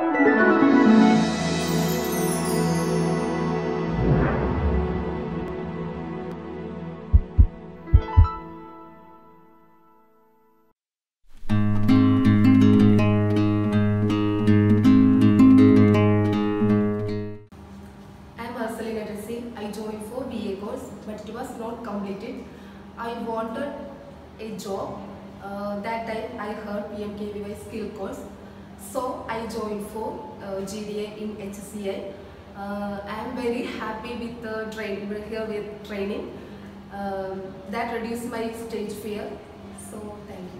I'm Marsaleena Tessy. I joined for BA course, but it was not completed. I wanted a job. Uh, that time I heard PMKVY skill course. So I joined for uh, GDA in HCI. Uh, I am very happy with the train here with training. Um, that reduced my stage fear. So thank you.